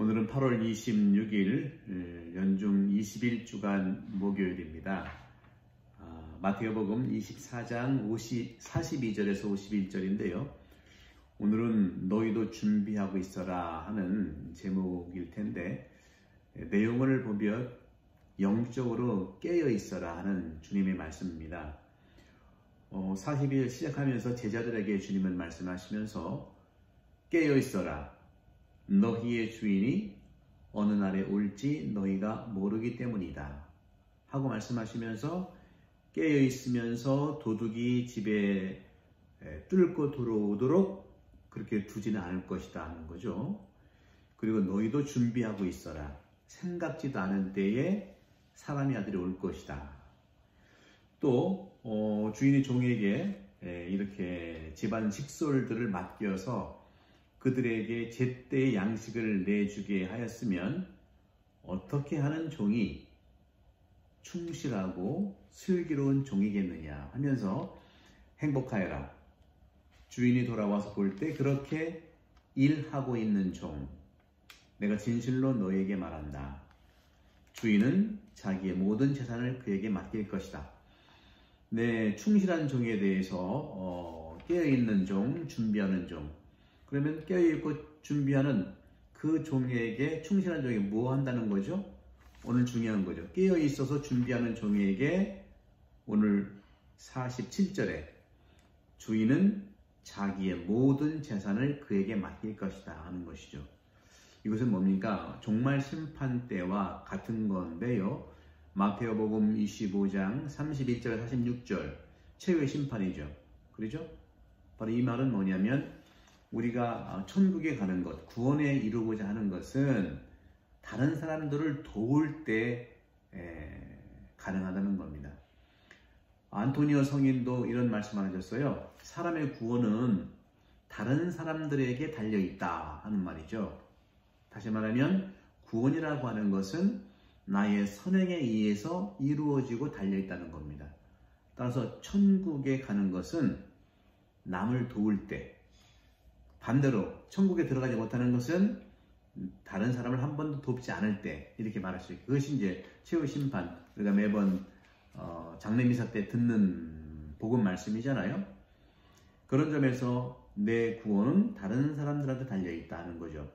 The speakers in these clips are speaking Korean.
오늘은 8월 26일 연중 21주간 목요일입니다. 아, 마태복음 24장 50, 42절에서 51절인데요. 오늘은 너희도 준비하고 있어라 하는 제목일 텐데 내용을 보면 영적으로 깨어 있어라 하는 주님의 말씀입니다. 어, 40일 시작하면서 제자들에게 주님은 말씀하시면서 깨어 있어라. 너희의 주인이 어느 날에 올지 너희가 모르기 때문이다. 하고 말씀하시면서 깨어 있으면서 도둑이 집에 뚫고 들어오도록 그렇게 두지는 않을 것이다 하는 거죠. 그리고 너희도 준비하고 있어라. 생각지도 않은 때에 사람의 아들이 올 것이다. 또 어, 주인이 종에게 이렇게 집안 식솔들을 맡겨서 그들에게 제때의 양식을 내주게 하였으면 어떻게 하는 종이 충실하고 슬기로운 종이겠느냐 하면서 행복하여라. 주인이 돌아와서 볼 때 그렇게 일하고 있는 종. 내가 진실로 너에게 말한다. 주인은 자기의 모든 재산을 그에게 맡길 것이다. 네, 충실한 종에 대해서 어, 깨어있는 종, 준비하는 종, 그러면 깨어있고 준비하는 그 종에게 충실한 종이 뭐 한다는 거죠? 오늘 중요한 거죠. 깨어있어서 준비하는 종에게 오늘 47절에 주인은 자기의 모든 재산을 그에게 맡길 것이다 하는 것이죠. 이것은 뭡니까? 종말 심판 때와 같은 건데요. 마태오복음 25장 31절 46절 최후의 심판이죠. 그렇죠? 바로 이 말은 뭐냐면 우리가 천국에 가는 것, 구원에 이루고자 하는 것은 다른 사람들을 도울 때 가능하다는 겁니다. 안토니오 성인도 이런 말씀을 하셨어요. 사람의 구원은 다른 사람들에게 달려있다 하는 말이죠. 다시 말하면 구원이라고 하는 것은 나의 선행에 의해서 이루어지고 달려있다는 겁니다. 따라서 천국에 가는 것은 남을 도울 때, 반대로 천국에 들어가지 못하는 것은 다른 사람을 한 번도 돕지 않을 때 이렇게 말할 수 있고 그것이 이제 최후 심판 우리가 매번 어, 장례 미사 때 듣는 복음 말씀이잖아요. 그런 점에서 내 구원은 다른 사람들한테 달려 있다는 거죠.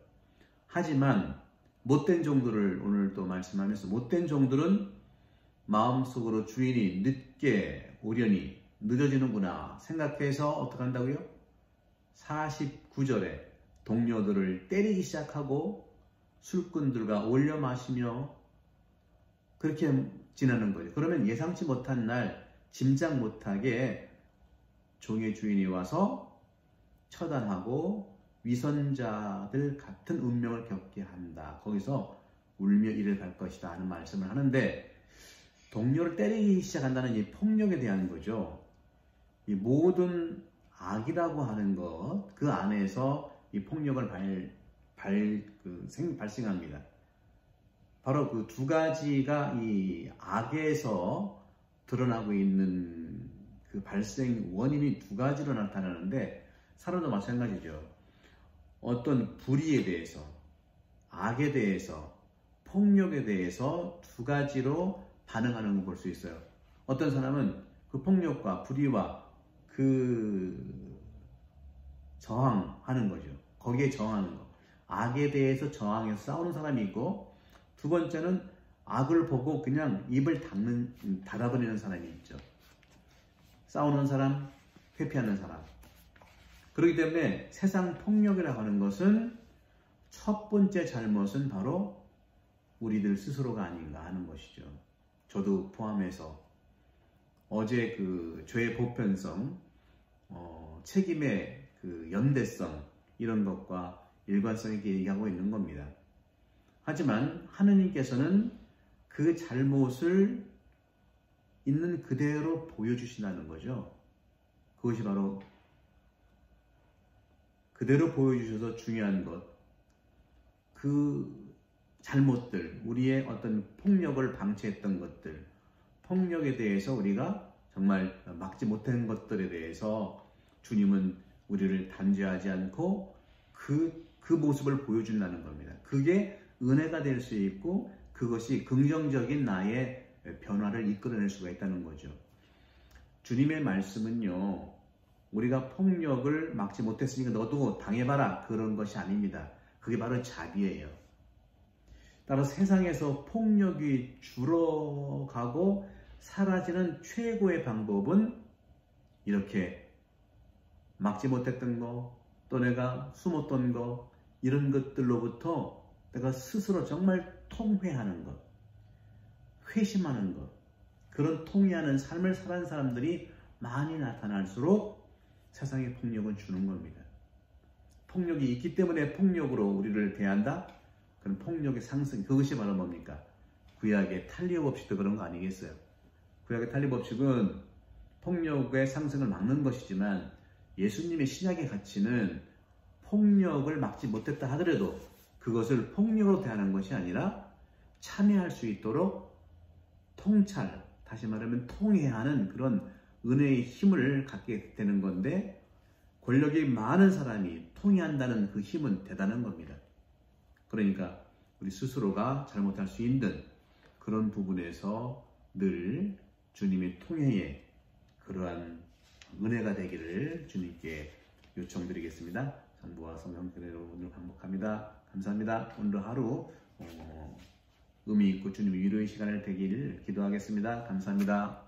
하지만 못된 종들을 오늘 또 말씀하면서 못된 종들은 마음속으로 주인이 늦게 오려니 늦어지는구나 생각해서 어떻게 한다고요? 49절에 동료들을 때리기 시작하고 술꾼들과 올려 마시며 그렇게 지나는 거죠. 그러면 예상치 못한 날 짐작 못하게 종의 주인이 와서 처단하고 위선자들 같은 운명을 겪게 한다. 거기서 울며 이를 갈 것이다 하는 말씀을 하는데 동료를 때리기 시작한다는 이 폭력에 대한 거죠. 이 모든 악이라고 하는 것, 그 안에서 이 폭력을 발, 발, 그 생, 발생합니다. 바로 그 두 가지가 이 악에서 드러나고 있는 그 발생 원인이 두 가지로 나타나는데 사람도 마찬가지죠. 어떤 불의에 대해서, 악에 대해서, 폭력에 대해서 두 가지로 반응하는 걸 볼 수 있어요. 어떤 사람은 그 폭력과 불의와 그 저항하는 거죠. 거기에 저항하는 거. 악에 대해서 저항해서 싸우는 사람이 있고 두 번째는 악을 보고 그냥 입을 닫는 닫아버리는 사람이 있죠. 싸우는 사람, 회피하는 사람. 그렇기 때문에 세상 폭력이라고 하는 것은 첫 번째 잘못은 바로 우리들 스스로가 아닌가 하는 것이죠. 저도 포함해서 어제 그 죄의 보편성, 어, 책임의 그 연대성 이런 것과 일관성 있게 얘기하고 있는 겁니다. 하지만 하느님께서는 그 잘못을 있는 그대로 보여주신다는 거죠. 그것이 바로 그대로 보여주셔서 중요한 것, 그 잘못들, 우리의 어떤 폭력을 방치했던 것들, 폭력에 대해서 우리가 정말 막지 못한 것들에 대해서 주님은 우리를 단죄하지 않고 그 그 모습을 보여준다는 겁니다. 그게 은혜가 될 수 있고 그것이 긍정적인 나의 변화를 이끌어낼 수가 있다는 거죠. 주님의 말씀은요, 우리가 폭력을 막지 못했으니까 너도 당해봐라. 그런 것이 아닙니다. 그게 바로 자비예요. 따라 세상에서 폭력이 줄어가고 사라지는 최고의 방법은 이렇게 막지 못했던 거, 또 내가 숨었던 거, 이런 것들로부터 내가 스스로 정말 통회하는 것, 회심하는 것, 그런 통회하는 삶을 살아는 사람들이 많이 나타날수록 세상에 폭력은 주는 겁니다. 폭력이 있기 때문에 폭력으로 우리를 대한다? 그럼 폭력의 상승, 그것이 바로 뭡니까? 구약의 탄리 법칙도 그런 거 아니겠어요? 구약의 탄리 법칙은 폭력의 상승을 막는 것이지만 예수님의 신약의 가치는 폭력을 막지 못했다 하더라도 그것을 폭력으로 대하는 것이 아니라 참여할 수 있도록 통찰, 다시 말하면 통해하는 그런 은혜의 힘을 갖게 되는 건데 권력이 많은 사람이 통해한다는 그 힘은 대단한 겁니다. 그러니까 우리 스스로가 잘못할 수 있는 그런 부분에서 늘 주님의 통해에 그러한 은혜가 되기를 주님께 요청드리겠습니다. 전부와 성령 그대로 오늘 반복합니다. 감사합니다. 오늘 하루 어, 의미 있고 주님의 위로의 시간을 되기를 기도하겠습니다. 감사합니다.